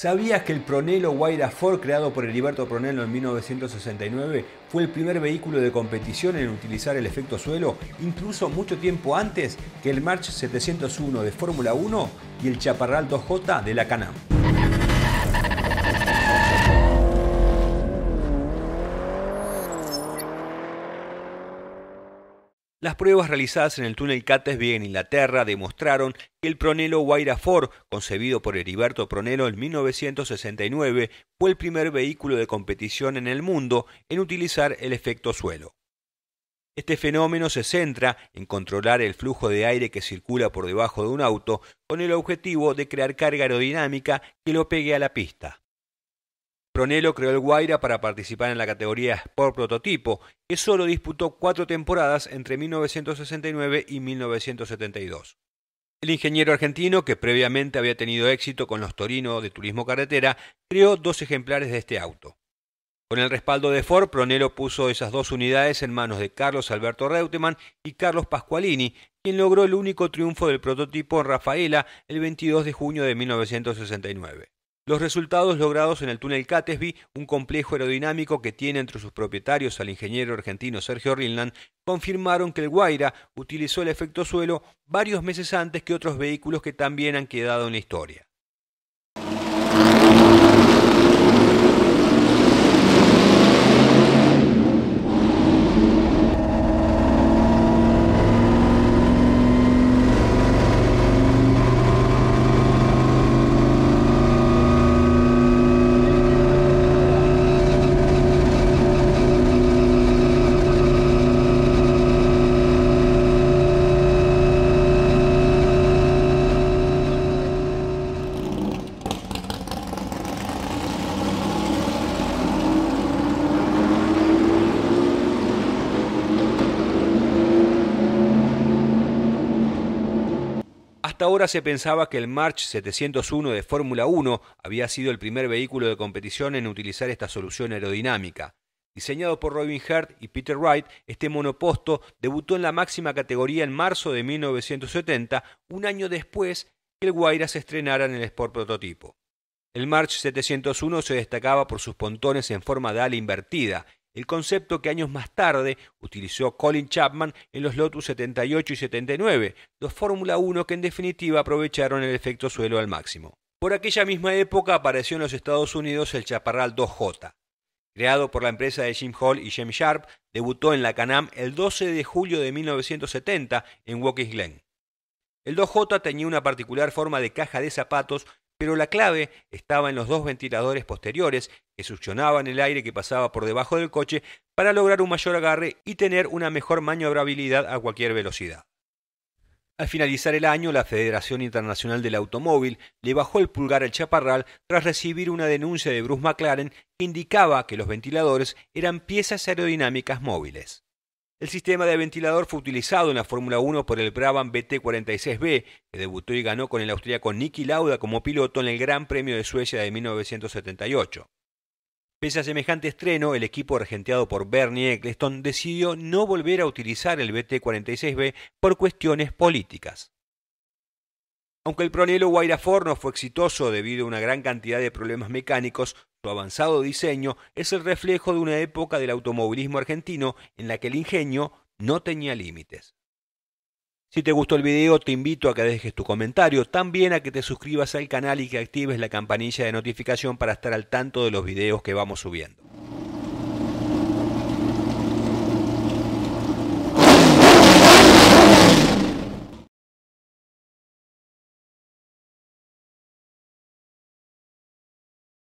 ¿Sabías que el Pronelo Guaira Ford, creado por Heriberto Pronelo en 1969, fue el primer vehículo de competición en utilizar el efecto suelo, incluso mucho tiempo antes que el March 701 de Fórmula 1 y el Chaparral 2J de la Canam? Las pruebas realizadas en el túnel Catesby en Inglaterra demostraron que el Pronelo Guaira Ford, concebido por Heriberto Pronelo en 1969, fue el primer vehículo de competición en el mundo en utilizar el efecto suelo. Este fenómeno se centra en controlar el flujo de aire que circula por debajo de un auto con el objetivo de crear carga aerodinámica que lo pegue a la pista. Pronelo creó el Guaira para participar en la categoría Sport Prototipo, que solo disputó cuatro temporadas entre 1969 y 1972. El ingeniero argentino, que previamente había tenido éxito con los Torino de Turismo Carretera, creó dos ejemplares de este auto. Con el respaldo de Ford, Pronelo puso esas dos unidades en manos de Carlos Alberto Reutemann y Carlos Pasqualini, quien logró el único triunfo del prototipo en Rafaela el 22 de junio de 1969. Los resultados logrados en el túnel Catesby, un complejo aerodinámico que tiene entre sus propietarios al ingeniero argentino Sergio Rinland, confirmaron que el Guaira utilizó el efecto suelo varios meses antes que otros vehículos que también han quedado en la historia. Hasta ahora se pensaba que el March 701 de Fórmula 1 había sido el primer vehículo de competición en utilizar esta solución aerodinámica. Diseñado por Robin Hart y Peter Wright, este monoposto debutó en la máxima categoría en marzo de 1970, un año después que el Guaira se estrenara en el Sport Prototipo. El March 701 se destacaba por sus pontones en forma de ala invertida el concepto que años más tarde utilizó Colin Chapman en los Lotus 78 y 79, dos Fórmula 1 que en definitiva aprovecharon el efecto suelo al máximo. Por aquella misma época apareció en los Estados Unidos el Chaparral 2J. Creado por la empresa de Jim Hall y James Sharp, debutó en la Canam el 12 de julio de 1970 en Watkins Glen. El 2J tenía una particular forma de caja de zapatos pero la clave estaba en los dos ventiladores posteriores que succionaban el aire que pasaba por debajo del coche para lograr un mayor agarre y tener una mejor maniobrabilidad a cualquier velocidad. Al finalizar el año, la Federación Internacional del Automóvil le bajó el pulgar al chaparral tras recibir una denuncia de Bruce McLaren que indicaba que los ventiladores eran piezas aerodinámicas móviles. El sistema de ventilador fue utilizado en la Fórmula 1 por el Brabham BT46B, que debutó y ganó con el austríaco Niki Lauda como piloto en el Gran Premio de Suecia de 1978. Pese a semejante estreno, el equipo regenteado por Bernie Eccleston decidió no volver a utilizar el BT46B por cuestiones políticas. Aunque el Pronelo Ford no fue exitoso debido a una gran cantidad de problemas mecánicos, su avanzado diseño es el reflejo de una época del automovilismo argentino en la que el ingenio no tenía límites. Si te gustó el video, te invito a que dejes tu comentario, también a que te suscribas al canal y que actives la campanilla de notificación para estar al tanto de los videos que vamos subiendo.